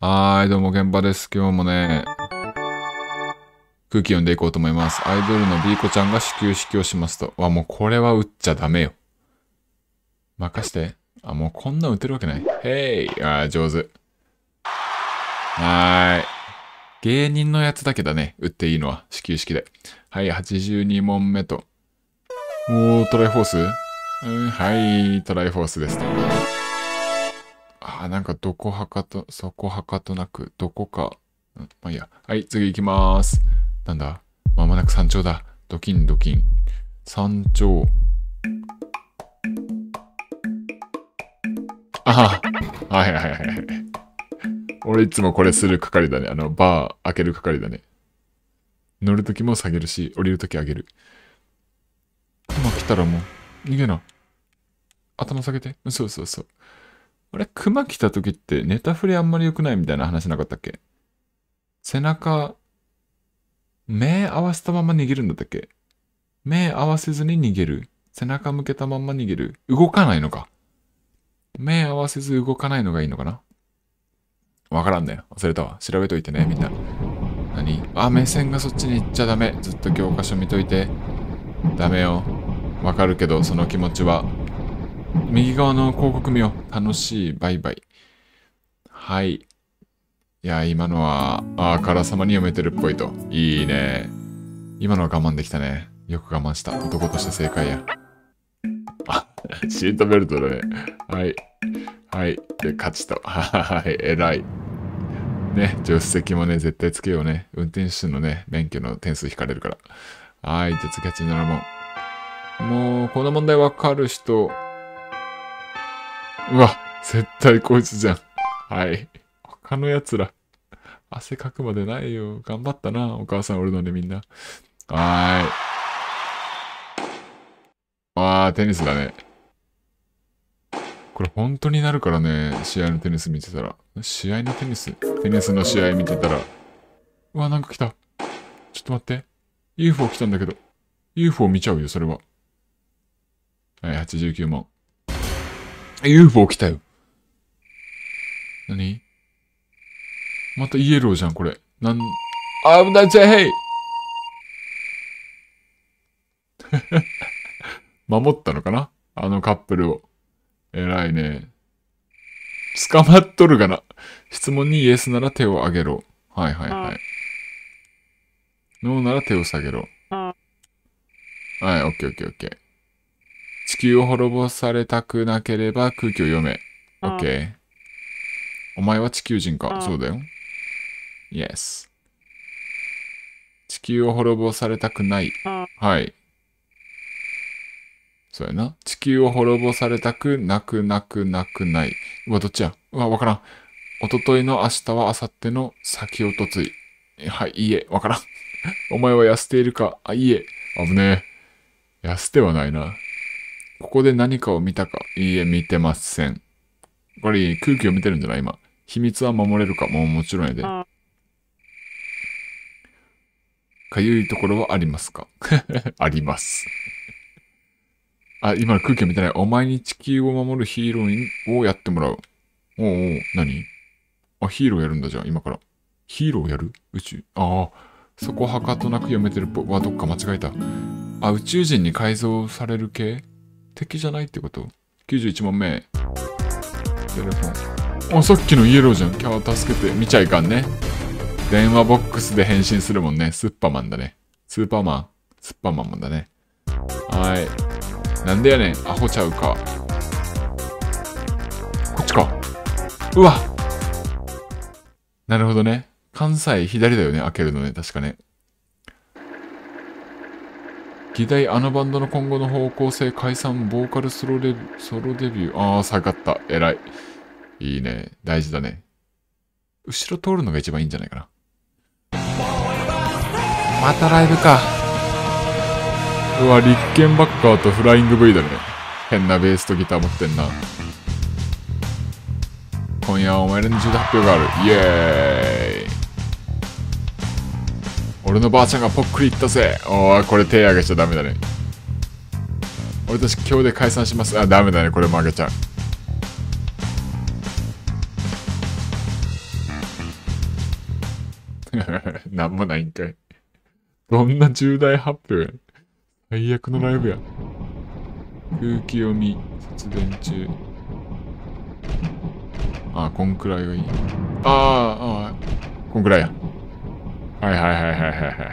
はい、どうも、現場です。今日もね、空気読んでいこうと思います。アイドルのビーコちゃんが始球式をしますと。わ、もうこれは打っちゃダメよ。任して。あ、もうこんなん打てるわけない。へい。あー、上手。はーい。芸人のやつだけだね。打っていいのは。始球式で。はい、82問目と。おー、トライフォース？うん、はい、トライフォースですと。あー、なんかどこはかと、そこはかとなく、どこか。うん、まあいいや。はい、次行きまーす。なんだ？まもなく山頂だ。ドキンドキン。山頂。あははいはいはいはい。俺いつもこれする係だね。あの、バー開ける係だね。乗るときも下げるし、降りるとき上げる。熊来たらもう、逃げな。頭下げて。そうそうそう。あれ、熊来たときってネタ振りあんまり良くないみたいな話なかったっけ？背中、目合わせたまま逃げるんだったっけ？目合わせずに逃げる。背中向けたまま逃げる。動かないのか。目合わせず動かないのがいいのかな？わからんね。忘れたわ。調べといてね、みんな。何？あ、目線がそっちに行っちゃダメ。ずっと教科書見といて。ダメよ。わかるけど、その気持ちは。右側の広告見よう。楽しい。バイバイ。はい。いや、今のは、ああからさまに読めてるっぽいと。いいね。今のは我慢できたね。よく我慢した。男として正解や。あ、シートベルトだね。はい。はい。で、勝ちと。はい。偉い。ね、助手席もね、絶対つけようね。運転手のね、免許の点数引かれるから。はい。じゃあ次87問。もう、この問題わかる人。うわ、絶対こいつじゃん。はい。他の奴ら。汗かくまでないよ。頑張ったな、お母さんおるのでみんな。はーい。あー、テニスだね。これ本当になるからね、試合のテニス見てたら。試合のテニス？テニスの試合見てたら。うわ、なんか来た。ちょっと待って。UFO 来たんだけど。UFO 見ちゃうよ、それは。はい、89問。UFO 来たよ。何？またイエローじゃん、これ。なん、あ、危ない、ぜへい守ったのかな？あのカップルを。偉いね。捕まっとるがな。質問にイエスなら手を挙げろ。はいはいはい。ノーなら手を下げろ。はい、オッケーオッケーオッケー。地球を滅ぼされたくなければ空気を読め。オッケー。お前は地球人か。そうだよ。Yes。地球を滅ぼされたくない。はい。そうやな。地球を滅ぼされたくなくなくなくない。うわ、どっちや？うわ、わからん。おとといの明日は明後日の先おとつい。はい、いいえ、わからん。お前は痩せているか？あ、いいえ。危ねえ。痩せてはないな。ここで何かを見たかいいえ、見てません。これ空気を見てるんじゃない今。秘密は守れるかもうもちろんやで。かゆいところはありますか？あります。あ、今の空気を見てない。お前に地球を守るヒーローをやってもらう。おうおう、何？あ、ヒーローやるんだじゃん、今から。ヒーローやる？宇宙？ああ、そこはかとなく読めてる。わ、どっか間違えた。あ、宇宙人に改造される系？敵じゃないってこと ?91 問目。テレフォン。あ、さっきのイエローじゃん。キャー助けて。見ちゃいかんね。電話ボックスで変身するもんね。スッパーマンだね。スーパーマン。スッパーマンもだね。はい。なんでやねん。アホちゃうか。こっちか。うわなるほどね。関西左だよね。開けるのね。確かね。議題あのバンドの今後の方向性解散ボーカルソロデビュー、ソロデビュー。ああ、下がった。偉い。いいね。大事だね。後ろ通るのが一番いいんじゃないかな。またライブか。うわ、立憲バッカーとフライング V だね。変なベースとギター持ってんな。今夜はお前らに重大発表がある。イエーイ。俺のばあちゃんがぽっくりいったぜ。おー、これ手上げちゃダメだね。俺たち今日で解散します。あ、ダメだね。これもあげちゃう。なんもないんかい。どんな重大発表や。最悪のライブや。空気読み、節電中。ああ、こんくらいがいい。ああ、ああ、こんくらいや。はいはいはいはいはい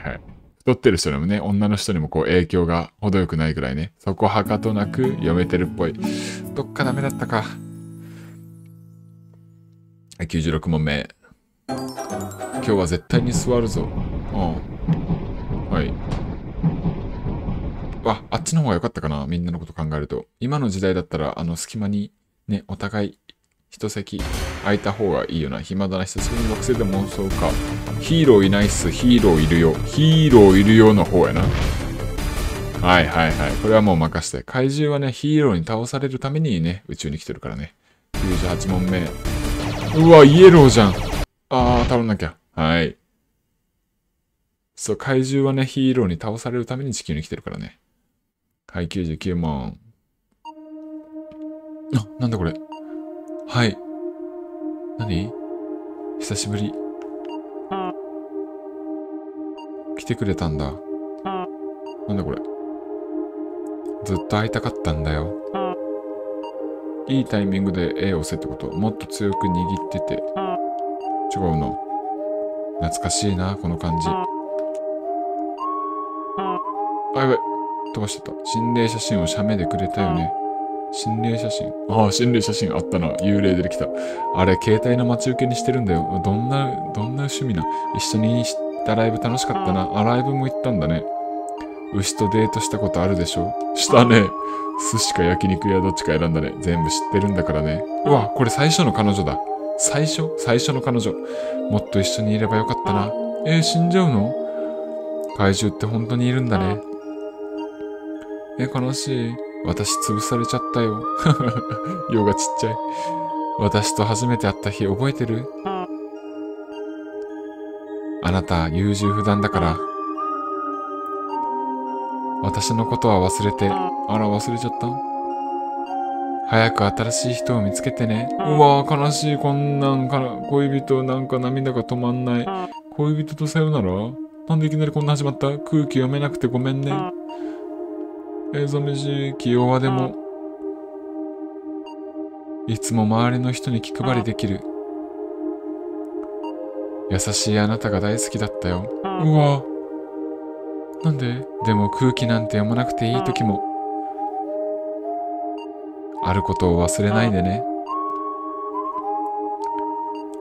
はい。太ってる人でもね、女の人にもこう影響が程よくないくらいね、そこはかとなく読めてるっぽい。どっかダメだったか。はい、96問目。今日は絶対に座るぞ。うん。はい。あ、あっちの方が良かったかなみんなのこと考えると。今の時代だったら、あの隙間にね、お互い一席空いた方がいいよな。暇だな。久しぶりに学生でもそうか。ヒーローいないっす。ヒーローいるよ。ヒーローいるよの方やな。はいはいはい。これはもう任して。怪獣はね、ヒーローに倒されるためにね、宇宙に来てるからね。98問目。うわ、イエローじゃん。あー、頼んなきゃ。はい。そう、怪獣はね、ヒーローに倒されるために地球に来てるからね。はい、99問。あ、なんだこれ。はい。何？久しぶり。来てくれたんだ。なんだこれ？ずっと会いたかったんだよ。いいタイミングで A を押せってこと？もっと強く握ってて。違うの。懐かしいな、この感じ。あ、やばい。飛ばしちゃった。心霊写真を写メでくれたよね。心霊写真ああ、心霊写真あったな。幽霊出てきた。あれ、携帯の待ち受けにしてるんだよ。どんな、どんな趣味な。一緒にしたライブ楽しかったな。あ、ライブも行ったんだね。牛とデートしたことあるでしょ？したね。寿司か焼肉屋どっちか選んだね。全部知ってるんだからね。うわ、これ最初の彼女だ。最初？最初の彼女。もっと一緒にいればよかったな。えー、死んじゃうの？怪獣って本当にいるんだね。え、悲しい。私潰されちゃったよ。用がちっちゃい。私と初めて会った日覚えてる？あなた優柔不断だから。私のことは忘れて、あら忘れちゃった？早く新しい人を見つけてね。うわぁ、悲しい。こんなんから、恋人なんか涙が止まんない。恋人とさよなら？なんでいきなりこんな始まった？空気読めなくてごめんね。えざめしい、気弱でも、いつも周りの人に気配りできる。優しいあなたが大好きだったよ。うわなんででも空気なんて読まなくていい時も、あることを忘れないでね。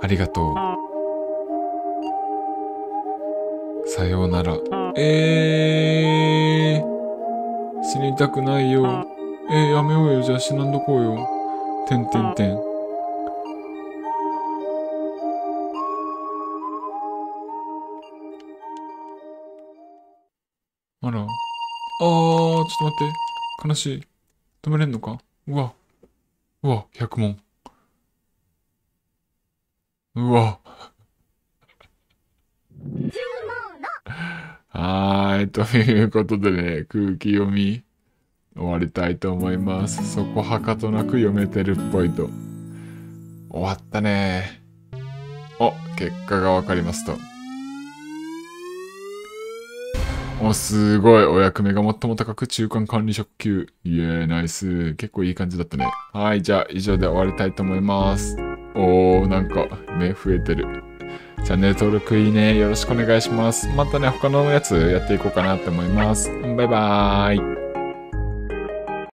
ありがとう。さようなら。えー。死にたくないよ。えー、やめようよ。じゃあ死なんどこうよ。てんてんてん。あら。あー、ちょっと待って。悲しい。止めれんのか？うわ。うわ、100問。うわ。はい、ということでね、空気読み終わりたいと思います。そこはかとなく読めてるっぽいと。終わったね。お、結果がわかりますと。お、すごい。お役目が最も高く中間管理職級。イエーイ、ナイス。結構いい感じだったね。はい、じゃあ以上で終わりたいと思います。おー、なんか目増えてる。チャンネル登録、いいね、よろしくお願いします。またね、他のやつやっていこうかなと思います。バイバーイ。